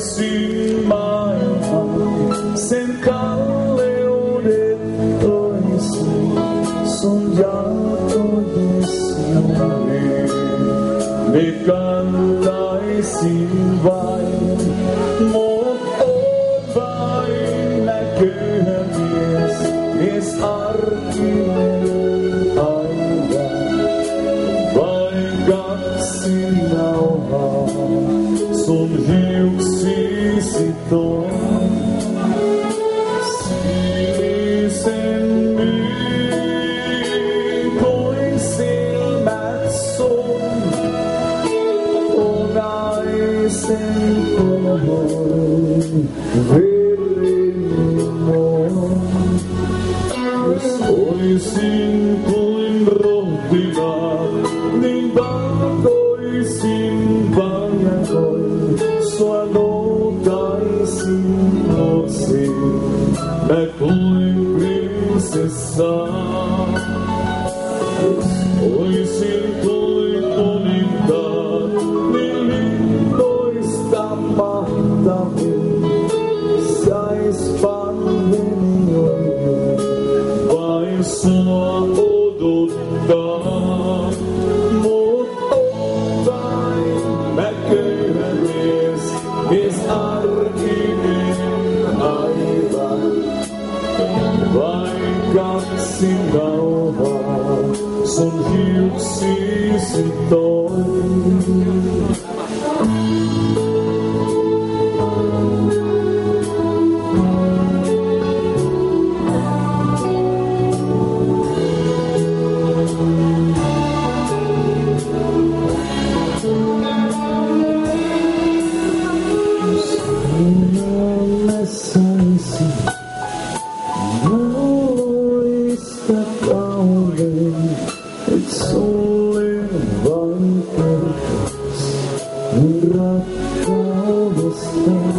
sin mein Hand sind kalle och det öjse som jag och gissnade med gamla sen ôm tôi rong đi bà nên tôi xin bán nhà tôi xoa đô tay xin một xin mẹ tôi princesa ôi Vain kaksi nauhaa, sun hiuksisi toin. Minä saisin kauden, et sulle vain kertois rakkaudesta. Sä